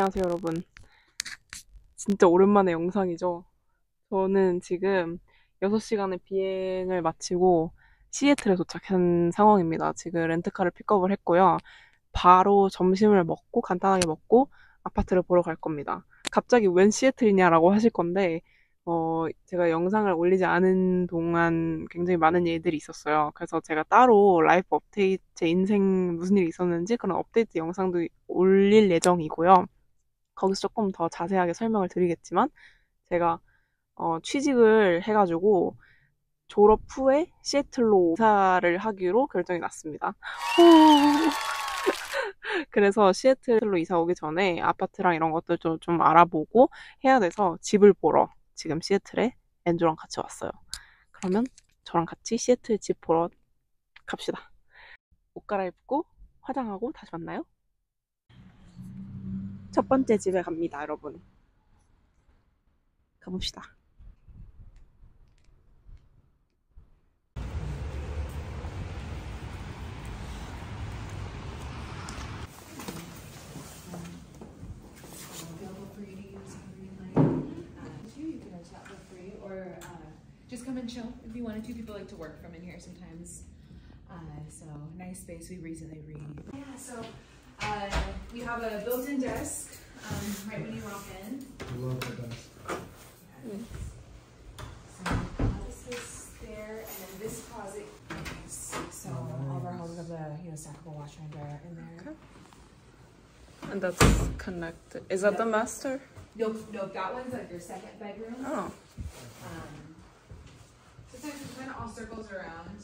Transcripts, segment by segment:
안녕하세요 여러분. 진짜 오랜만에 영상이죠? 저는 지금 6시간의 비행을 마치고 시애틀에 도착한 상황입니다. 지금 렌트카를 픽업을 했고요. 바로 점심을 먹고 간단하게 먹고 아파트를 보러 갈 겁니다. 갑자기 웬 시애틀이냐라고 하실 건데 어, 제가 영상을 올리지 않은 동안 굉장히 많은 일들이 있었어요. 그래서 제가 따로 라이프 업데이트, 제 인생 무슨 일이 있었는지 그런 업데이트 영상도 올릴 예정이고요. 거기서 조금 더 자세하게 설명을 드리겠지만, 제가 어, 취직을 해가지고 졸업 후에 시애틀로 이사를 하기로 결정이 났습니다. 그래서 시애틀로 이사 오기 전에 아파트랑 이런 것들 좀, 좀 알아보고 해야 돼서 집을 보러 지금 시애틀에 엔조랑 같이 왔어요. 그러면 저랑 같이 시애틀 집 보러 갑시다. 옷 갈아입고 화장하고 다시 만나요. 첫 번째 집에 갑니다, 여러분. 가봅시다. available for you to use whenever you like. Uh, you, you can chat for free or uh, just come and chill if you wanted to. People like to work from in here sometimes. Uh, so nice space. We recently re. Yeah. So uh, we have a built-in desk um, right when you walk in. I Love the best. So this is there, and then this closet. is- So all of our homes have the you know stackable washer and dryer in there. Okay. And that's connected. Is that the master? Nope, nope. That one's like your second bedroom. Oh. Um, sometimes it kind of all circles around.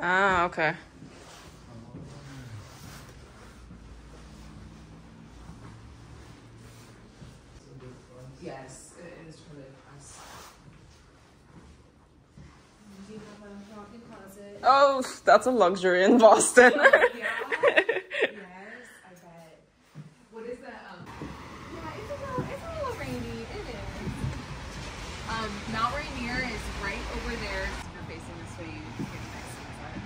Ah, okay. Yes, it is really nice. You do have a walk-in closet. Oh, that's a luxury in Boston. yeah. Yes, I bet. What is that? Um. Yeah, it's a little, it's a little rainy. It is. Um, Mount Rainier is right over there. If you're facing this way, you get a nice sunset.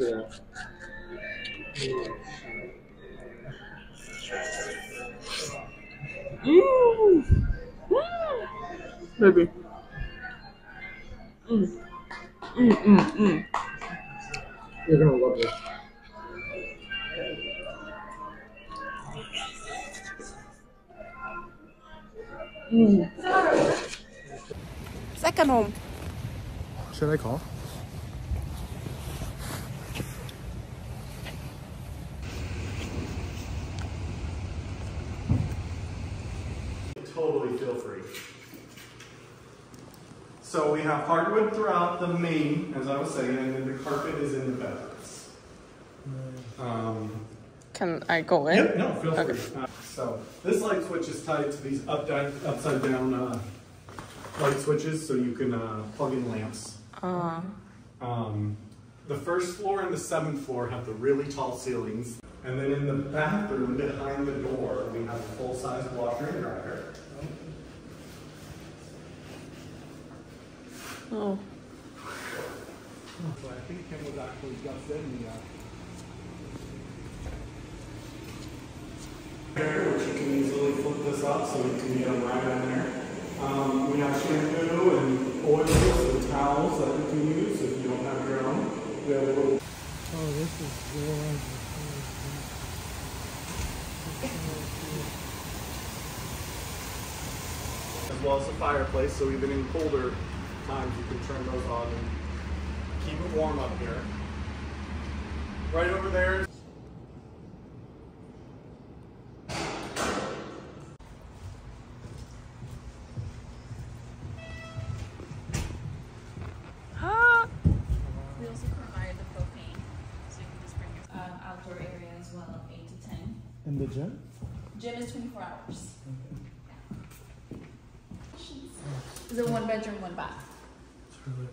Look at that. Mm. Baby. Mm. Mm, mm, mm. You're gonna love this. Second home. Should I call? Totally feel free. So we have hardwood throughout the main, as I was saying, and then the carpet is in the bedrooms. Um, Can I go in? Yep, no, feel Okay. free. Uh, So this light switch is tied to these up, upside down uh, light switches, so you can uh, plug in lamps. Uh, Um, the first floor and the seventh floor have the really tall ceilings. And then in the bathroom behind the door, we have a full-size washer and dryer. Oh. So I think Kim was actually just in the. Uh, there, which you can easily flip this up so it can get right in there. Um, we have shampoo and oils and towels that you can use if you don't have your own. We have a little Oh, this is gorgeous. as well as a fireplace, so even in colder times you can turn those on and keep it warm up here. Right over there. Ah. We also provide the propane, so you can just bring your um, outdoor area as well, eight to ten. In the gym? Gym is twenty-four hours. Is it one bedroom, one bath?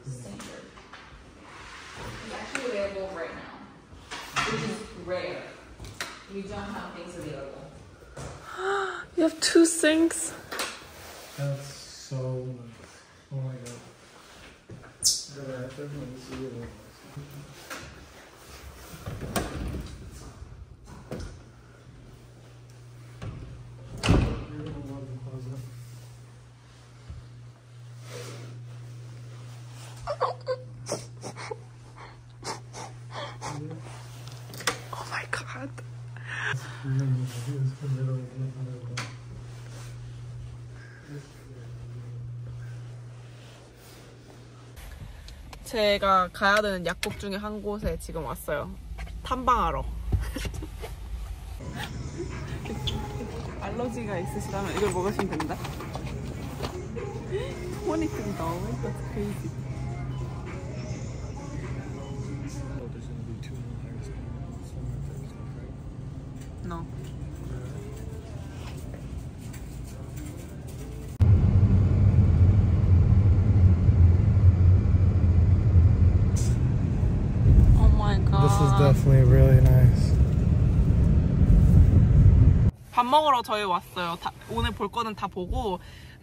It's. Standard. It's actually available right now, which is rare. We don't have things available. You have two sinks. That's so nice. Oh my god. 제가 가야 되는 약국 중에 한 곳에 지금 왔어요. 탐방하러. 알러지가 있으시다면 이걸 먹으시면 된다. 토니크가 너무. Oh, 먹으러 저희 왔어요. 다- 오늘 볼 거는 다 보고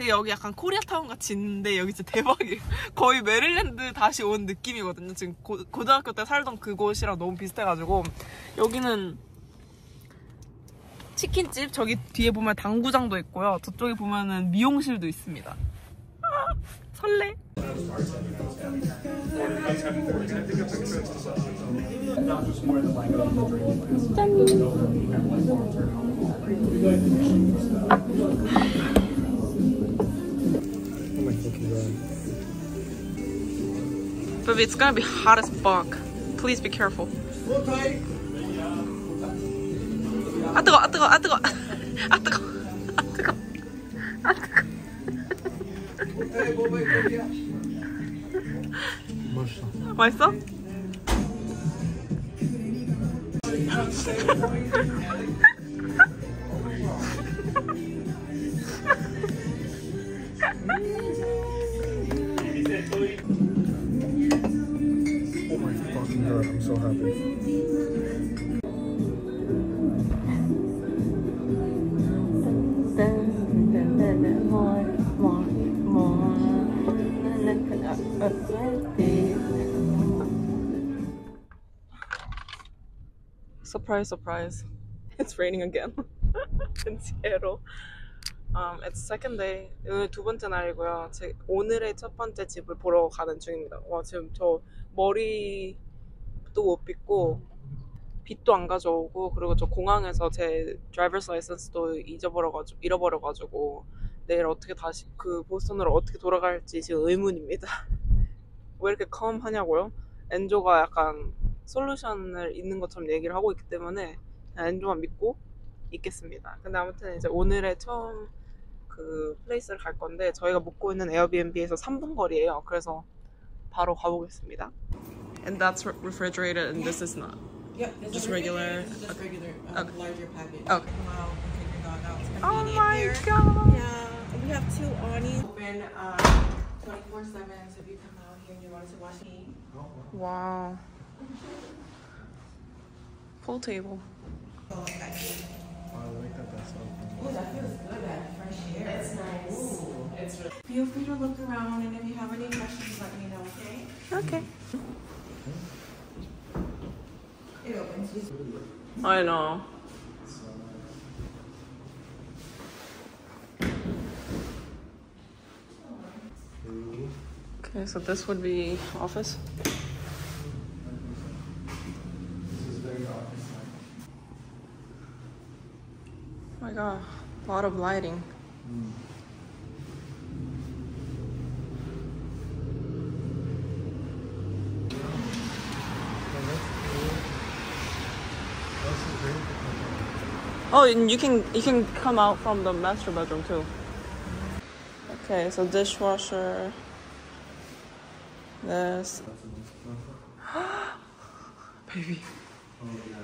여기 약간 코리아타운 같이 있는데 여기 진짜 대박이에요. 거의 메릴랜드 다시 온 느낌이거든요. 지금 고, 고등학교 때 살던 그곳이랑 너무 비슷해가지고 여기는 치킨집 저기 뒤에 보면 당구장도 있고요. 저쪽에 보면은 미용실도 있습니다. Chipotle. But it's gonna be hot as fuck. Please be careful. あったかあったかあったかあったか 맛있어. 맛있어? Surprise, surprise. It's raining again. in Seattle. Um, it's second day. 오늘 두 번째 날이고요. 제, 오늘의 첫 번째 집을 보러 가는 중입니다. 와, 지금 저 머리도 못 빗고, 빗도 안 가져오고, 그리고 저 공항에서 제 driver's license도 잊어버려가지고, 잃어버려가지고, 내일 어떻게 다시 그 보스턴으로 어떻게 돌아갈지 지금 의문입니다. 왜 이렇게 컴하냐고요? 엔조가 약간 솔루션을 있는 것처럼 얘기를 하고 있기 때문에 엔조만 믿고 있겠습니다. 근데 아무튼 이제 오늘의 처음 그 플레이스를 갈 건데 저희가 묵고 있는 에어비앤비에서 3분 거리예요. 그래서 바로 가보겠습니다. And that's refrigerated and this is not. Yep, it's Just regular- just regular, um, Okay. larger package. Okay. Wow, take your dog out. It's Oh my god! Yeah, we have two awnings open um, 24/7. So if you come out here and you wanted to watch me, Wow. Full table. oh, I got you. I like that that's open. Ooh, that feels good. That fresh air. It's nice. It's really. Feel free to look around, and if you have any questions, let me know. Okay. Okay. It opens. I know. Okay, so this would be office. This is very office-like. Oh my god, a lot of lighting. Oh, that's cool. That's a great Oh, and you can you can come out from the master bedroom too. Okay, so dishwasher. This. Baby. Oh yeah,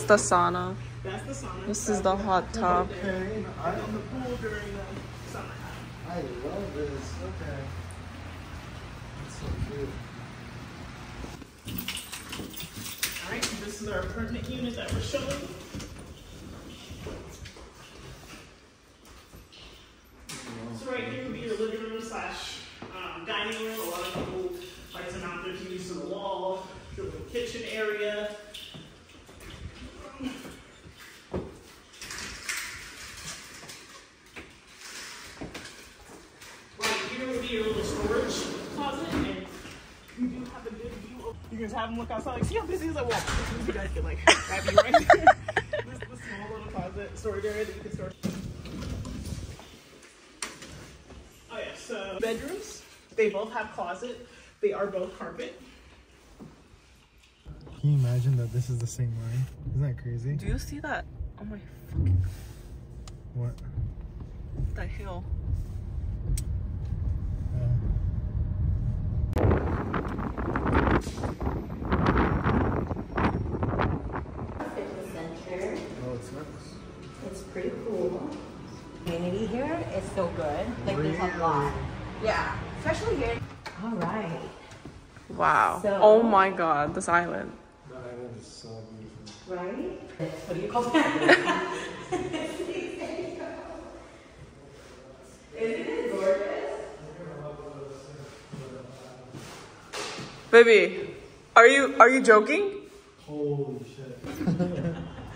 That's the sauna. That's the sauna. This is the hot tub. Okay, I, the pool during the summer. I love this. Okay. That's so cute. All right, this is our permanent unit that we're showing. So right here would be your living room slash um, dining room. A lot of people like to mount their TVs to the wall. Your little kitchen area. Right here would be your little storage closet, and you do have a good view. Of, you can just have them look outside, like, see how busy is that wall? As as you guys get like that view right there. this is the small little closet storage area that you can store. Oh yeah, so bedrooms. They both have closet. They are both carpet. Can you imagine that this is the same line? Isn't that crazy? Do you see that? Oh my fucking What? that hill. Uh, center. oh, it's pretty cool. Community here is so good. Like there's a lot. Yeah, especially here. All right. Wow. So- oh my god, this island. The island is so beautiful. Right? What do you call that? Baby, are you are you joking?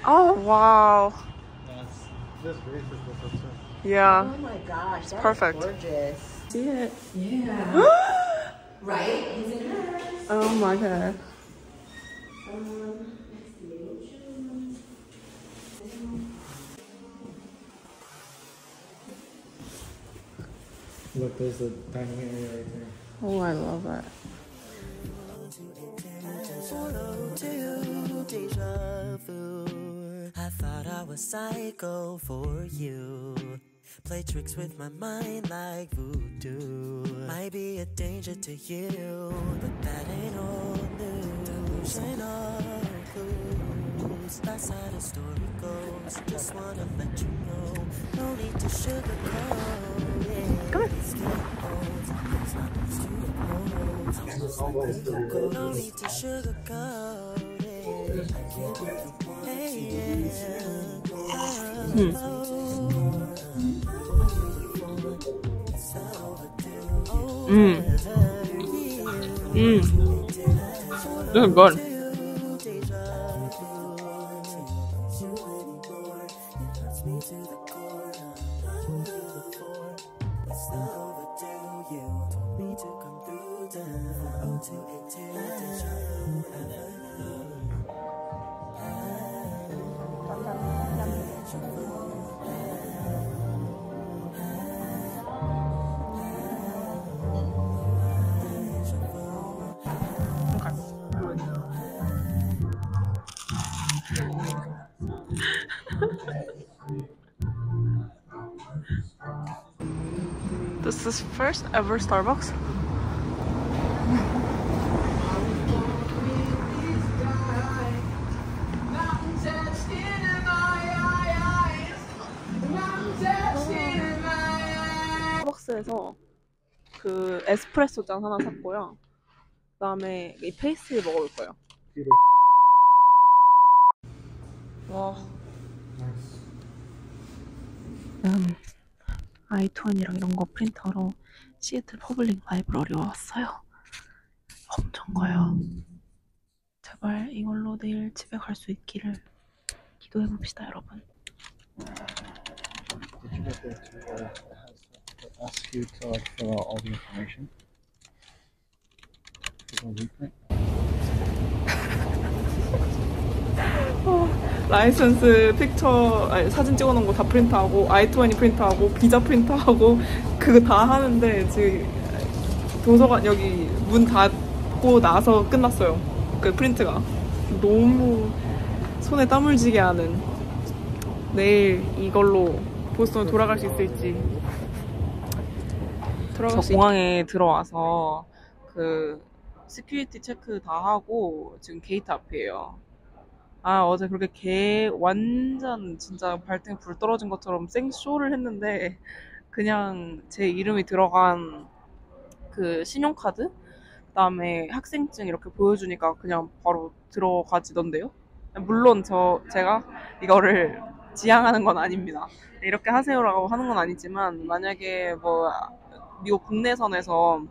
Holy shit. Oh wow. That's this great for. Yeah. Oh my gosh, that's perfect. gorgeous. See it. Yeah. right? His and hers. Oh my god. Um, let's. Look, there's the dining area right there. Oh, I love it. deja vu. I thought I was psycho for you. Play tricks with my mind like voodoo. Might be a danger to you, but that ain't all news. Ain't all clues. That's how the story goes. Just wanna let you know. No need to sugarcoat. Yeah. These chemicals, it's not much to. No need to sugarcoat it. Yeah. Mm. Mm. This is good. This is first ever Starbucks. 스타벅스에서 그 에스프레소 잔 하나 샀고요. 그다음에 이 페이스를 먹어볼 거예요. 와. 음, 아이톤이랑 이런 거 프린터로 시애틀 퍼블릭 라이브러리 왔어요. 엄청 커요. 제발 이걸로 내일 집에 갈 수 있기를 기도해 봅시다, 여러분. Ask you to like fill out all the information? 라이선스 픽처 아니, 사진 찍어놓은 거 다 프린트하고 아이투원이 프린트하고 비자 프린트하고 그거 다 하는데 지금 도서관 여기 문 닫고 나서 끝났어요. 그 프린트가. 너무 손에 땀을 쥐게 하는. 내일 이걸로 보스턴 돌아갈 수 있을지 저 공항에 들어와서 그 시큐리티 체크 다 하고 지금 게이트 앞이에요. 아 어제 그렇게 개 완전 진짜 발등에 불 떨어진 것처럼 생 쇼를 했는데 그냥 제 이름이 들어간 그 신용카드 그다음에 학생증 이렇게 보여주니까 그냥 바로 들어가지던데요. 물론 저 제가 이거를 지향하는 건 아닙니다. 이렇게 하세요라고 하는 건 아니지만 만약에 뭐 미국 국내선에서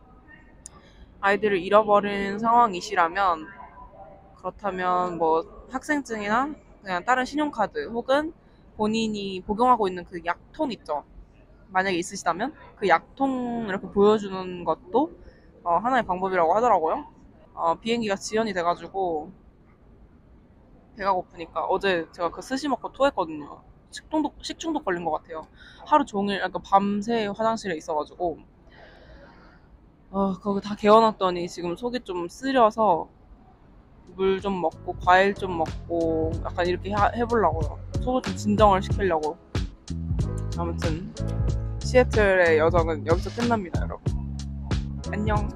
아이들을 잃어버린 상황이시라면 그렇다면 뭐 학생증이나 그냥 다른 신용카드 혹은 본인이 복용하고 있는 그 약통 있죠. 만약에 있으시다면 그 약통 이렇게 보여주는 것도 어, 하나의 방법이라고 하더라고요. 어, 비행기가 지연이 돼가지고 배가 고프니까 어제 제가 그 스시 먹고 토했거든요. 식중독 식중독 걸린 것 같아요. 하루 종일 약간 밤새 화장실에 있어가지고 어, 거기 다 개워놨더니 지금 속이 좀 쓰려서 물 좀 먹고 과일 좀 먹고 약간 이렇게 하- 해보려고요. 속을 좀 진정을 시키려고. 아무튼 시애틀의 여정은 여기서 끝납니다, 여러분. 안녕.